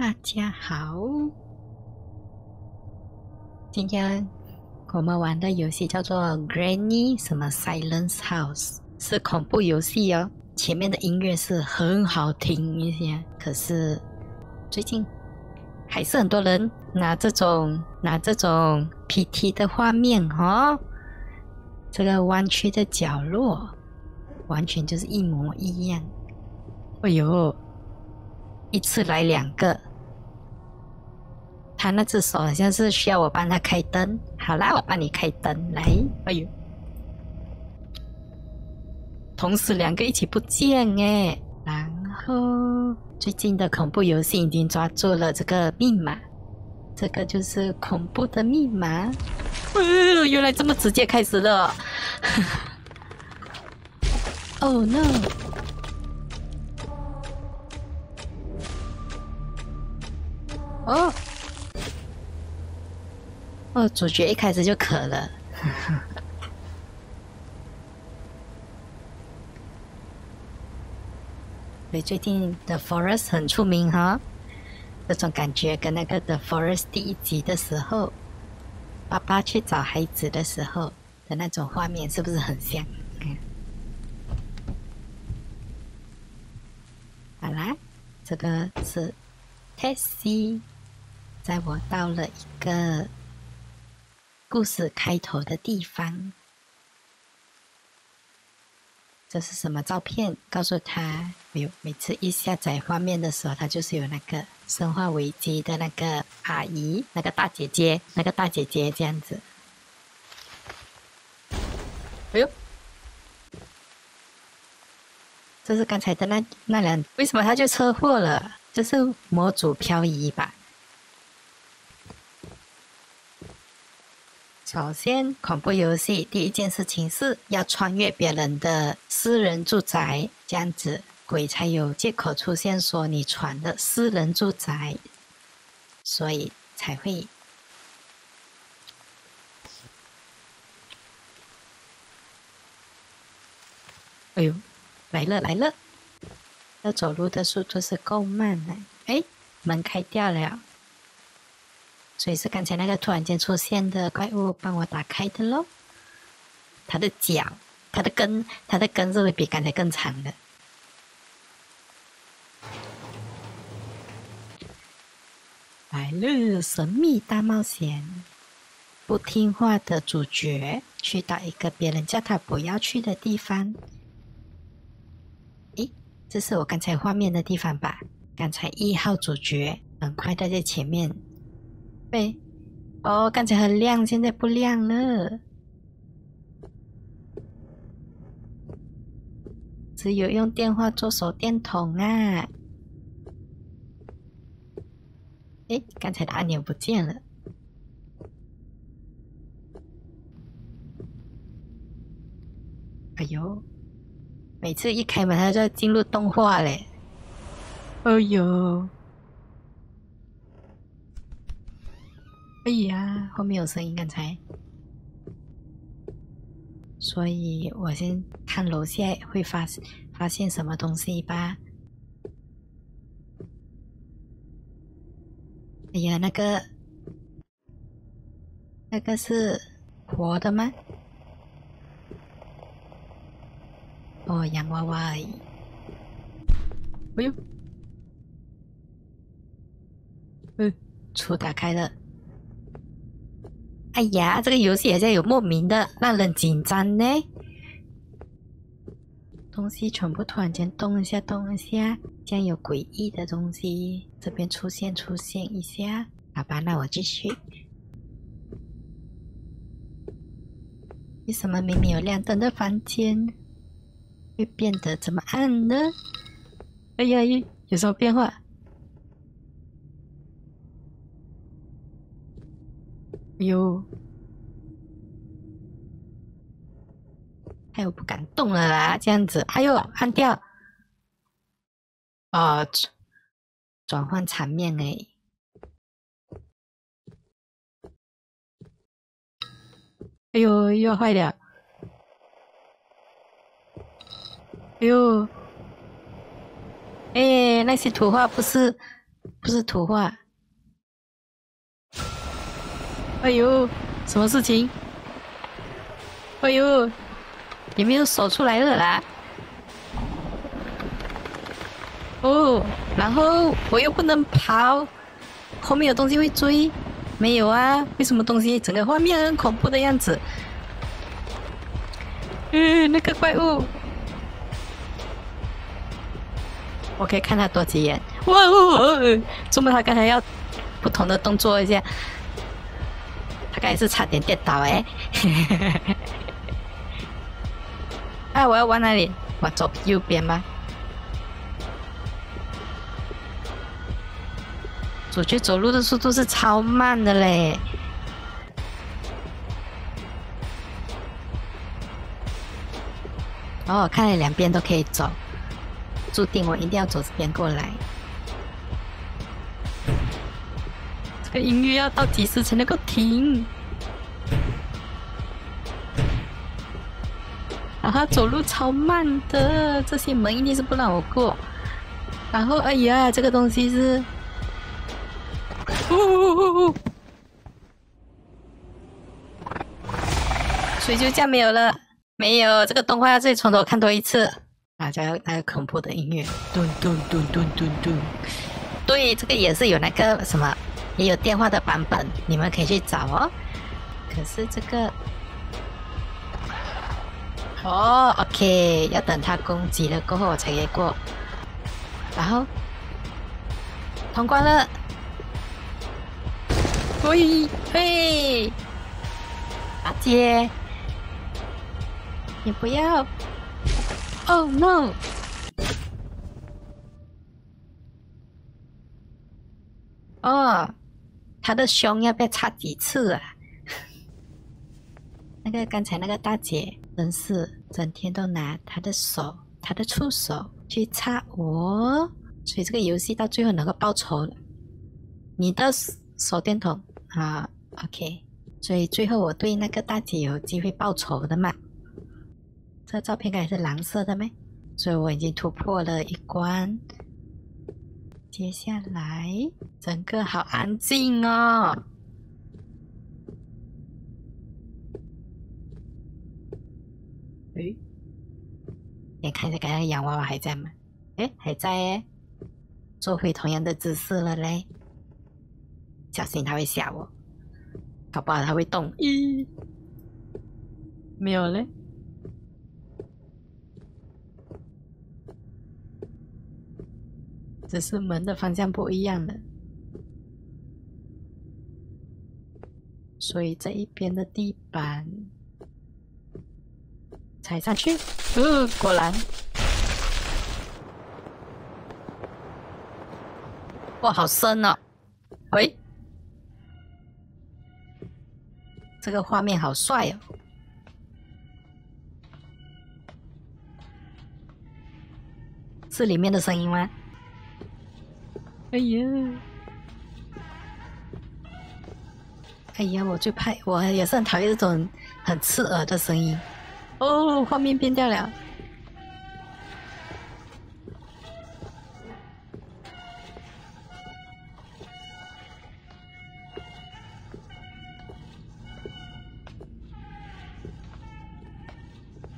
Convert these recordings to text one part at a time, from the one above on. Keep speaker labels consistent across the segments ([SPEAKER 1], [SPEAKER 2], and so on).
[SPEAKER 1] 大家好，今天我们玩的游戏叫做《Granny 什么 Silence House》，是恐怖游戏哦。前面的音乐是很好听一些，可是最近还是很多人拿这种拿这种 PT 的画面哦，这个弯曲的角落完全就是一模一样。哎呦！一次来两个，他那只手好像是需要我帮他开灯。好啦，我帮你开灯，来。哎呦，同时两个一起不见哎。然后最近的恐怖游戏已经抓住了这个密码，这个就是恐怖的密码。哦，原来这么直接开始了。Oh no！哦，哦，主角一开始就渴了。所以最近的 Forest 很出名哈，这种感觉跟那个 The Forest 第一集的时候，爸爸去找孩子的时候的那种画面是不是很像？好啦，这个是 Tessie。在我到了一个故事开头的地方，这是什么照片？告诉他，没有每次一下载画面的时候，他就是有那个《生化危机》的那个阿姨，那个大姐姐，那个大姐姐这样子。哎呦，这是刚才的那那人，为什么他就车祸了？这是模组漂移吧？首先，恐怖游戏第一件事情是要穿越别人的私人住宅，这样子鬼才有借口出现，说你闯的私人住宅，所以才会。哎呦，来了来了！要走路的速度是够慢的。哎，门开掉了。所以是刚才那个突然间出现的怪物帮我打开的喽。它的脚，它的根，它的根是会比刚才更长的。来了，神秘大冒险！不听话的主角去到一个别人叫他不要去的地方。咦，这是我刚才画面的地方吧？刚才一号主角很快的在前面。哦，刚才很亮，现在不亮了。只有用电话做手电筒啊！哎，刚才的按钮不见了。哎呦，每次一开门，它就要进入动画嘞。哎呦！哎呀，后面有声音，刚才，所以我先看楼下会发发现什么东西吧。哎呀，那个，那个是活的吗？哦，洋娃娃而已。哎呦，嗯，厨打开了。哎呀，这个游戏好像有莫名的让人紧张呢。东西全部突然间动一下，动一下，这样有诡异的东西这边出现出现一下。好吧，那我继续。为什么明明有亮灯的房间，会变得这么暗呢？哎呀，有什么变化？哟，还有不敢动了啦，这样子，哎呦，按掉，啊，转换场面哎，哎呦，又要坏了，哎呦，哎，那些图画不是不是图画。哎呦，什么事情？哎呦，有没有手出来了啦？哦，然后我又不能跑，后面有东西会追。没有啊？为什么东西整个画面很恐怖的样子？嗯，那个怪物，我可以看他多几眼。哇哦！怎么他刚才要不同的动作一下？他刚才是差点跌倒哎！啊，我要往哪里？往左右边吗？主角走路的速度是超慢的嘞！哦，看来两边都可以走，注定我一定要走这边过来。这音乐要到几时才能够停？然后走路超慢的，这些门一定是不让我过。然后，哎呀，这个东西是。呜水就这样没有了，没有这个动画要再从头看多一次。大家那个恐怖的音乐，咚咚咚咚咚咚。对，这个也是有那个什么，也有电话的版本，你们可以去找哦。可是这个，哦，OK，要等他攻击了过后我才可以过。然后通关了。喂，嘿，大姐，你不要！Oh no！哦，他的胸要被插几次啊？那个刚才那个大姐真是整天都拿她的手、她的触手去插我，所以这个游戏到最后能够报仇了。你的手电筒。啊，OK，所以最后我对那个大姐有机会报仇的嘛？这照片该是蓝色的没？所以我已经突破了一关。接下来，整个好安静哦。诶，你看一下刚才洋娃娃还在吗？诶，还在诶，做回同样的姿势了嘞。小心他会吓我，搞不好他会动。咦，没有嘞，只是门的方向不一样了，所以这一边的地板踩上去，呃，果然，哇，好深哦，喂。这个画面好帅哦！是里面的声音吗？哎呀！哎呀，我最怕，我也是很讨厌这种很刺耳的声音。哦，画面变掉了。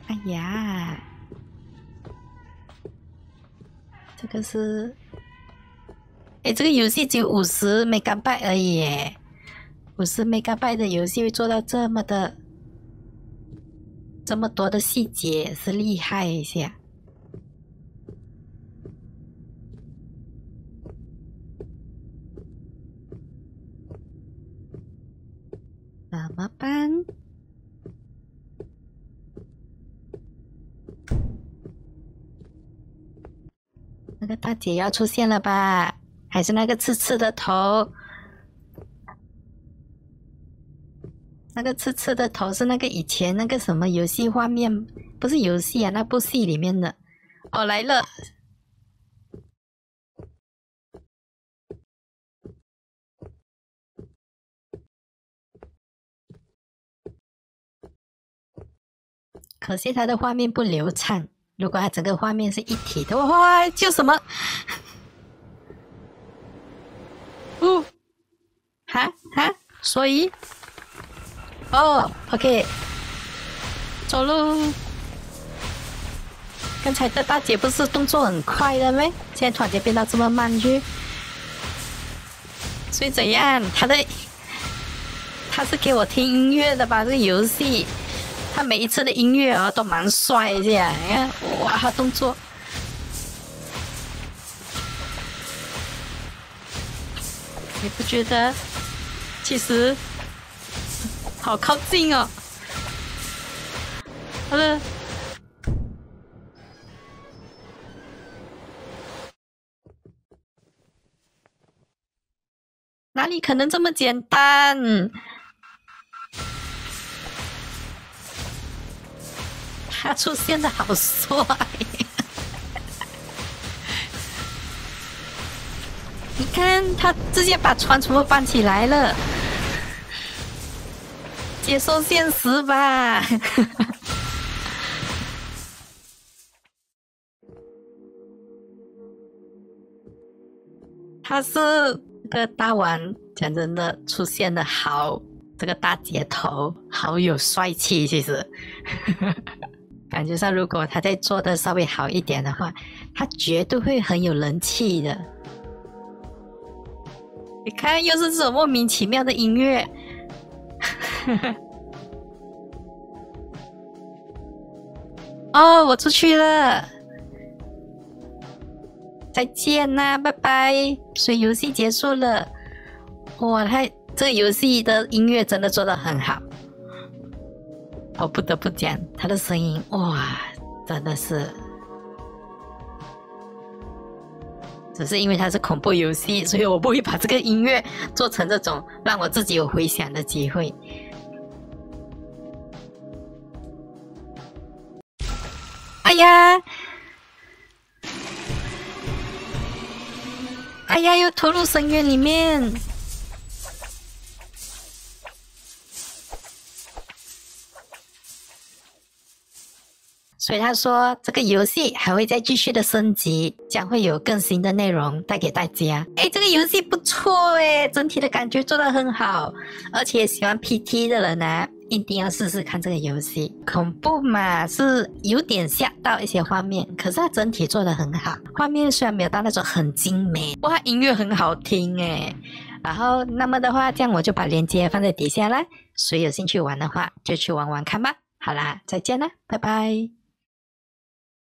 [SPEAKER 1] 哎呀，这个是，哎，这个游戏只有五十 megabyte 而已，五十 megabyte 的游戏会做到这么的，这么多的细节，是厉害一下。怎么办？那个大姐要出现了吧？还是那个刺刺的头？那个刺刺的头是那个以前那个什么游戏画面？不是游戏啊，那部戏里面的。哦，来了！可惜它的画面不流畅。如果它整个画面是一体的话，叫什么？哈哈所以，哦，OK，走喽。刚才的大姐不是动作很快的吗？现在突然间变到这么慢去，所以怎样？他的他是给我听音乐的吧？这个游戏，他每一次的音乐啊都蛮帅的呀，你看，哇，动作，你不觉得？其实好靠近哦，好的。哪里可能这么简单？他出现的好帅！你看，他直接把船全部搬起来了，接受现实吧！他是。这个大王讲真的出现的好，这个大姐头好有帅气，其实 感觉上如果他再做的稍微好一点的话，他绝对会很有人气的。你看，又是这种莫名其妙的音乐，哦，我出去了。再见啦，拜拜！所以游戏结束了。哇，他这个游戏的音乐真的做的很好，我不得不讲，他的声音哇，真的是，只是因为它是恐怖游戏，所以我不会把这个音乐做成这种让我自己有回响的机会。哎呀！哎呀！又拖入深渊里面，所以他说这个游戏还会再继续的升级，将会有更新的内容带给大家。哎，这个游戏不错哎，整体的感觉做的很好，而且喜欢 PT 的人呢。一定要试试看这个游戏，恐怖嘛是有点吓到一些画面，可是它整体做的很好。画面虽然没有到那种很精美，哇，音乐很好听诶。然后那么的话，这样我就把链接放在底下啦，谁有兴趣玩的话就去玩玩看吧。好啦，再见啦，拜拜。